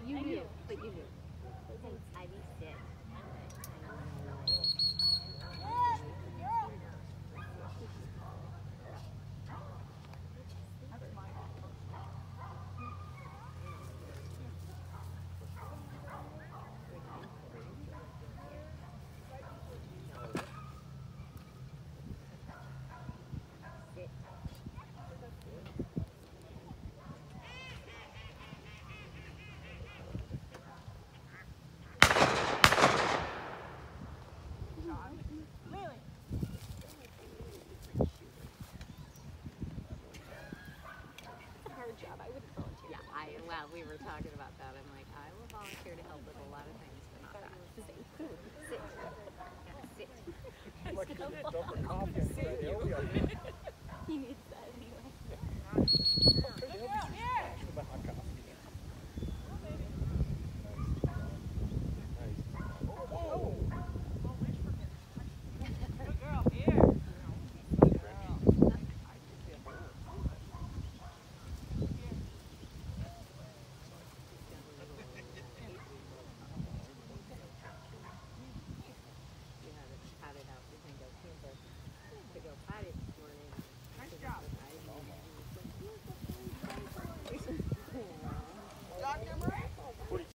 But you knew. but you knew. Since Ivy sit. job, I would volunteer. Yeah, I, well, we were talking about that. I'm like, I will volunteer to help with a lot of things, but not that. Sit. Sit. Sit. Sit. He needs that.